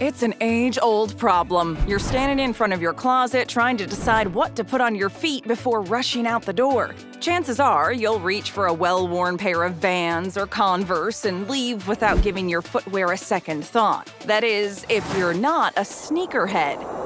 It's an age old problem. You're standing in front of your closet trying to decide what to put on your feet before rushing out the door. Chances are you'll reach for a well worn pair of Vans or Converse and leave without giving your footwear a second thought. That is, if you're not a sneakerhead.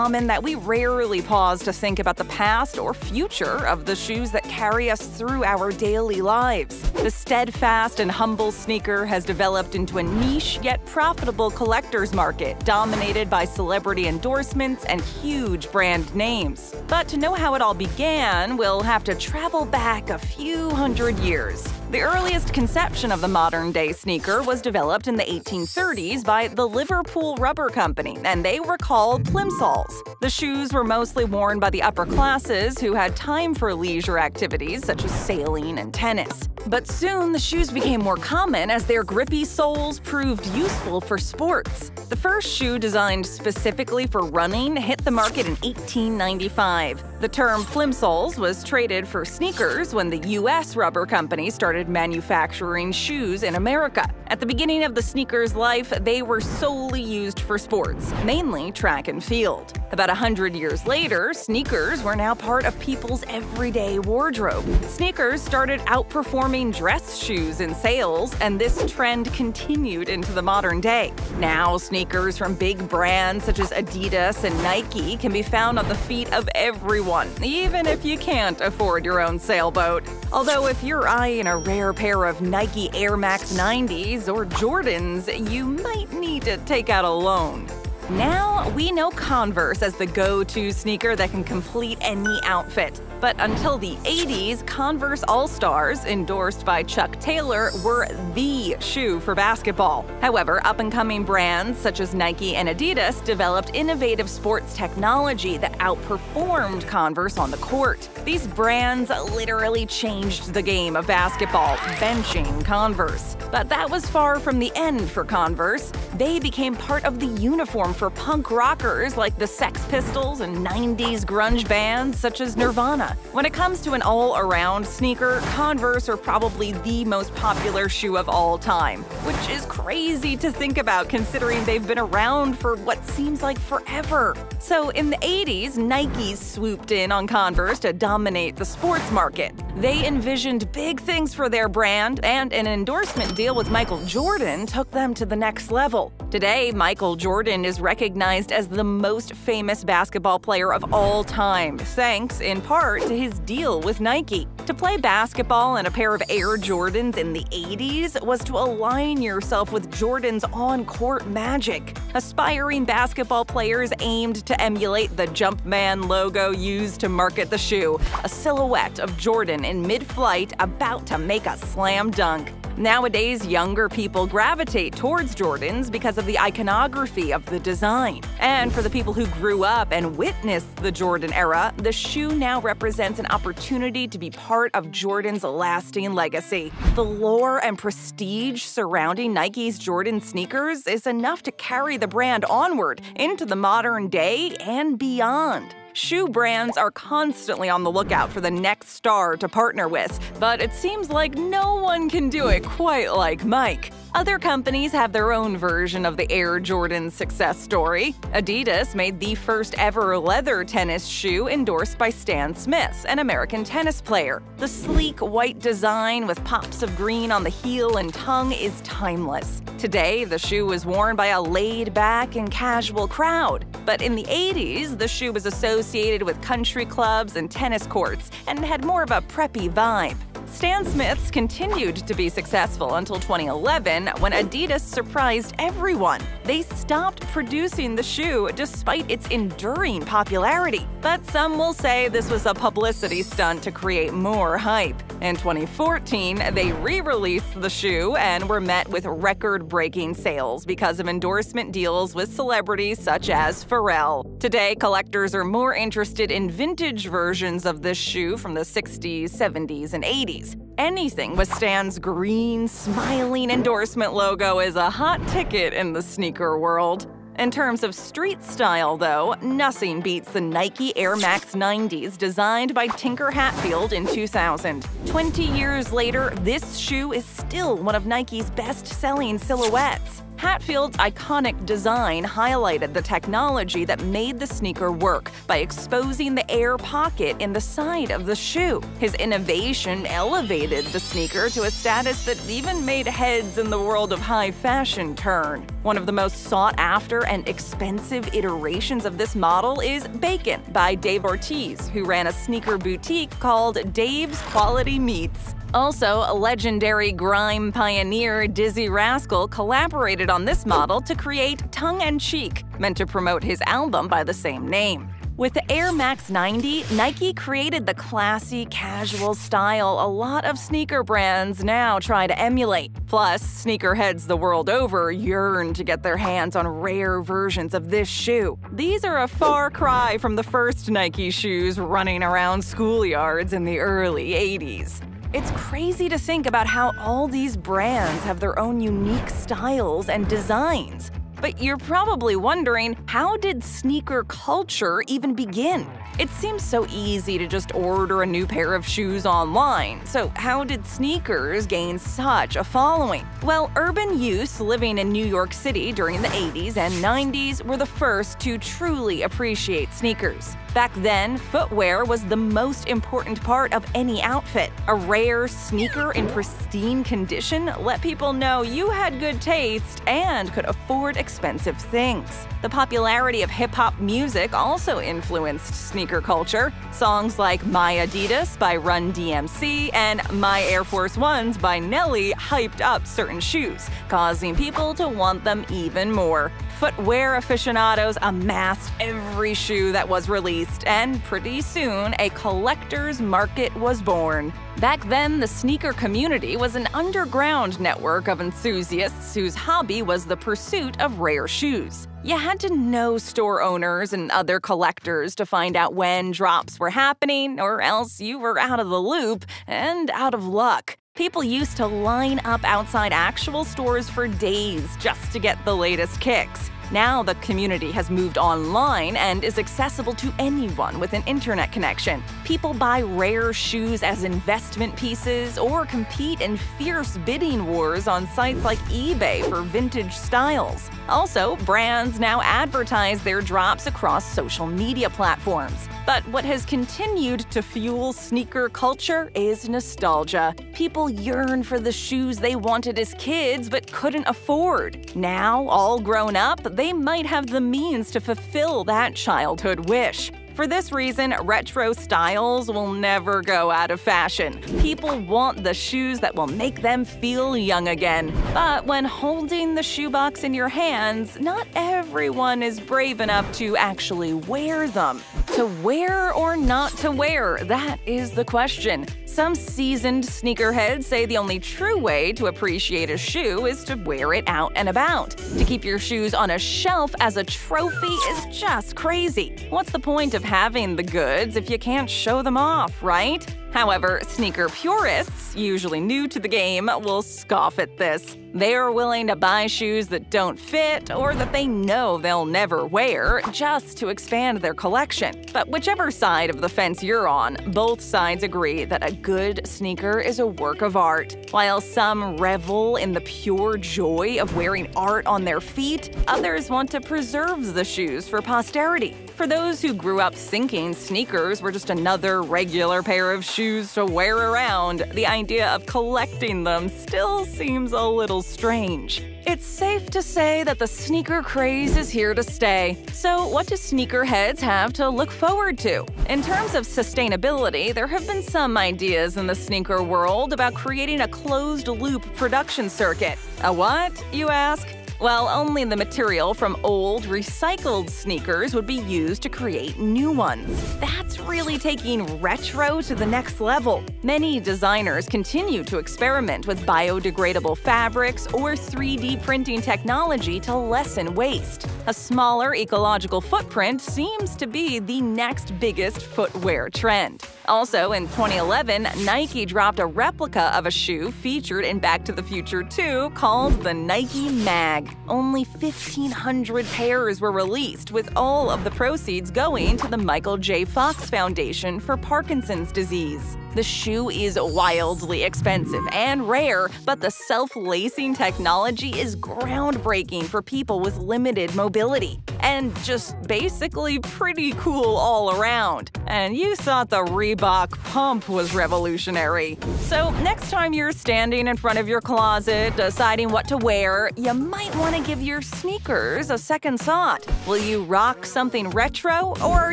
Common that we rarely pause to think about the past or future of the shoes that carry us through our daily lives. The steadfast and humble sneaker has developed into a niche yet profitable collector's market dominated by celebrity endorsements and huge brand names. But to know how it all began, we'll have to travel back a few hundred years. The earliest conception of the modern day sneaker was developed in the 1830s by the Liverpool Rubber Company, and they were called plimsolls. The shoes were mostly worn by the upper classes who had time for leisure activities such as sailing and tennis. But soon the shoes became more common as their grippy soles proved useful for sports. The first shoe designed specifically for running hit the market in 1895. The term plimsolls was traded for sneakers when the U.S. rubber company started manufacturing shoes in America. At the beginning of the sneaker's life, they were solely used for sports, mainly track and field. About a hundred years later, sneakers were now part of people's everyday wardrobe. Sneakers started outperforming dress shoes in sales, and this trend continued into the modern day. Now, sneakers from big brands such as Adidas and Nike can be found on the feet of everyone, even if you can't afford your own sailboat. Although, if you're eyeing a rare pair of Nike Air Max 90s or Jordans, you might need to take out a loan. Now, we know Converse as the go to sneaker that can complete any outfit. But until the 80s, Converse All Stars, endorsed by Chuck Taylor, were the shoe for basketball. However, up and coming brands such as Nike and Adidas developed innovative sports technology that outperformed Converse on the court. These brands literally changed the game of basketball, benching Converse. But that was far from the end for Converse. They became part of the uniform for punk rockers like the Sex Pistols and 90s grunge bands such as Nirvana. When it comes to an all around sneaker, Converse are probably the most popular shoe of all time, which is crazy to think about considering they've been around for what seems like forever. So, in the 80s, Nike swooped in on Converse to dominate the sports market. They envisioned big things for their brand, and an endorsement deal with Michael Jordan took them to the next level. Today, Michael Jordan is recognized as the most famous basketball player of all time, thanks in part to his deal with Nike. To play basketball in a pair of Air Jordans in the 80s was to align yourself with Jordan's on court magic. Aspiring basketball players aimed to emulate the Jumpman logo used to market the shoe, a silhouette of Jordan in mid flight about to make a slam dunk. Nowadays, younger people gravitate towards Jordans because of the iconography of the design. And for the people who grew up and witnessed the Jordan era, the shoe now represents an opportunity to be part of Jordan's lasting legacy. The lore and prestige surrounding Nike's Jordan sneakers is enough to carry the brand onward into the modern day and beyond. Shoe brands are constantly on the lookout for the next star to partner with, but it seems like no one can do it quite like Mike. Other companies have their own version of the Air Jordan success story. Adidas made the first ever leather tennis shoe endorsed by Stan Smith, an American tennis player. The sleek white design with pops of green on the heel and tongue is timeless. Today, the shoe is worn by a laid back and casual crowd. But in the 80s, the shoe was associated with country clubs and tennis courts and had more of a preppy vibe. Stan Smiths continued to be successful until 2011 when Adidas surprised everyone. They stopped producing the shoe despite its enduring popularity. But some will say this was a publicity stunt to create more hype. In 2014, they re released the shoe and were met with record breaking sales because of endorsement deals with celebrities such as Pharrell. Today, collectors are more interested in vintage versions of this shoe from the 60s, 70s, and 80s. Anything with Stan's green, smiling endorsement logo is a hot ticket in the sneaker world. In terms of street style, though, nothing beats the Nike Air Max 90s designed by Tinker Hatfield in 2000. 20 years later, this shoe is still one of Nike's best-selling silhouettes. Hatfield's iconic design highlighted the technology that made the sneaker work by exposing the air pocket in the side of the shoe. His innovation elevated the sneaker to a status that even made heads in the world of high fashion turn. One of the most sought after and expensive iterations of this model is Bacon by Dave Ortiz, who ran a sneaker boutique called Dave's Quality Meats. Also, legendary grime pioneer Dizzee Rascal collaborated on this model to create Tongue and Cheek, meant to promote his album by the same name. With the Air Max 90, Nike created the classy, casual style a lot of sneaker brands now try to emulate. Plus, sneakerheads the world over yearn to get their hands on rare versions of this shoe. These are a far cry from the first Nike shoes running around schoolyards in the early 80s. It's crazy to think about how all these brands have their own unique styles and designs. But you're probably wondering, how did sneaker culture even begin? It seems so easy to just order a new pair of shoes online, so how did sneakers gain such a following? Well, urban youth living in New York City during the 80s and 90s were the first to truly appreciate sneakers. Back then, footwear was the most important part of any outfit. A rare sneaker in pristine condition let people know you had good taste and could afford expensive things. The popularity of hip hop music also influenced sneaker culture. Songs like My Adidas by Run DMC and My Air Force Ones by Nelly hyped up certain shoes, causing people to want them even more. Footwear aficionados amassed every shoe that was released, and pretty soon a collector's market was born. Back then, the sneaker community was an underground network of enthusiasts whose hobby was the pursuit of rare shoes. You had to know store owners and other collectors to find out when drops were happening, or else you were out of the loop and out of luck. People used to line up outside actual stores for days just to get the latest kicks. Now the community has moved online and is accessible to anyone with an internet connection. People buy rare shoes as investment pieces or compete in fierce bidding wars on sites like eBay for vintage styles. Also, brands now advertise their drops across social media platforms. But what has continued to fuel sneaker culture is nostalgia. People yearn for the shoes they wanted as kids but couldn't afford. Now, all grown up, they might have the means to fulfill that childhood wish. For this reason, retro styles will never go out of fashion. People want the shoes that will make them feel young again. But when holding the shoebox in your hands, not everyone is brave enough to actually wear them. To wear or not to wear, that is the question. Some seasoned sneakerheads say the only true way to appreciate a shoe is to wear it out and about. To keep your shoes on a shelf as a trophy is just crazy. What's the point of having the goods if you can't show them off, right? However, sneaker purists, usually new to the game, will scoff at this. They are willing to buy shoes that don't fit or that they know they'll never wear just to expand their collection. But whichever side of the fence you're on, both sides agree that a good sneaker is a work of art. While some revel in the pure joy of wearing art on their feet, others want to preserve the shoes for posterity. For those who grew up thinking sneakers were just another regular pair of shoes to wear around, the idea of collecting them still seems a little strange. It's safe to say that the sneaker craze is here to stay. So, what do sneakerheads have to look forward to? In terms of sustainability, there have been some ideas in the sneaker world about creating a closed loop production circuit. A what, you ask? Well, only the material from old, recycled sneakers would be used to create new ones. That's really taking retro to the next level. Many designers continue to experiment with biodegradable fabrics or 3D printing technology to lessen waste. A smaller ecological footprint seems to be the next biggest footwear trend. Also, in 2011, Nike dropped a replica of a shoe featured in Back to the Future 2 called the Nike Mag. Only 1,500 pairs were released, with all of the proceeds going to the Michael J. Fox Foundation for Parkinson's disease. The shoe is wildly expensive and rare, but the self-lacing technology is groundbreaking for people with limited mobility. And just basically pretty cool all around. And you thought the Reebok pump was revolutionary. So next time you're standing in front of your closet deciding what to wear, you might want to give your sneakers a second thought. Will you rock something retro, or are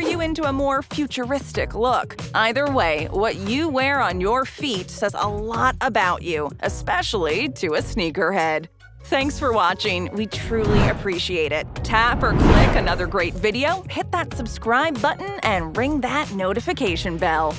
you into a more futuristic look? Either way, what you wear on your feet says a lot about you, especially to a sneakerhead. Thanks for watching, we truly appreciate it. Tap or click another great video, hit that subscribe button, and ring that notification bell.